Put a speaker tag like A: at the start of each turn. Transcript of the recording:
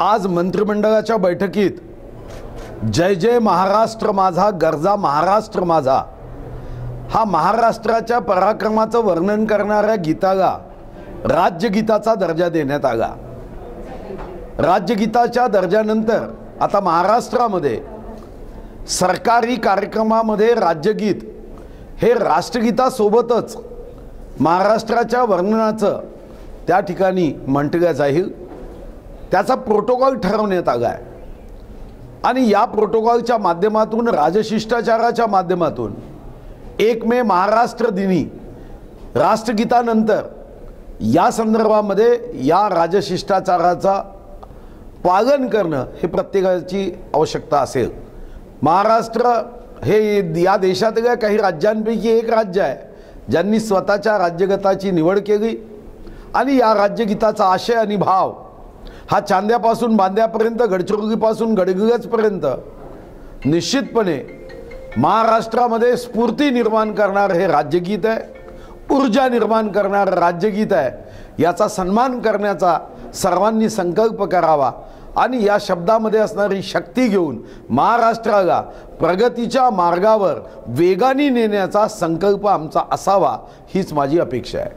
A: आज मंत्रिमंडळाच्या बैठकीत जय जय महाराष्ट्र माझा गरजा महाराष्ट्र माझा हा महाराष्ट्राच्या पराक्रमाचं वर्णन करणाऱ्या गीताला राज्यगीताचा दर्जा देण्यात आला. राज्यगीताच्या दर्जानंतर आता महाराष्ट्रामध्ये सरकारी कार्यक्रमामध्ये राज्यगीत हे राष्ट्रगीतासोबतच महाराष्ट्राच्या वर्णनाचं त्या ठिकाणी म्हटलं जाईल. त्याचा प्रोटोकॉल ठरवण्यात आला आहे. आणि या प्रोटोकॉलच्या माध्यमातून राजशिष्टाचाराच्या माध्यमातून एक मे महाराष्ट्र दिनी राष्ट्रगीतानंतर या संदर्भामध्ये या राजशिष्टाचाराचा पालन करणं हे प्रत्येकाची आवश्यकता असेल. महाराष्ट्र हे या देशातल्या काही राज्यांपैकी एक राज्य आहे ज्यांनी स्वतःच्या राज्यगताची निवड केली. आणि या राज्यगीताचा आशय आणि भाव हा चांद्यापासून बांद्यापर्यंत गडचिरोलीपासून गडगिगजपर्यंत निश्चितपणे महाराष्ट्रामध्ये स्फूर्ती निर्माण करणारं हे राज्यगीत आहे ऊर्जा निर्माण करणारं राज्यगीत आहे याचा सन्मान करण्याचा सर्वांनी संकल्प करावा आणि या शब्दामध्ये असणारी शक्ती घेऊन महाराष्ट्राला प्रगतीच्या मार्गावर वेगाने नेण्याचा संकल्प आमचा असावा हीच माझी अपेक्षा आहे.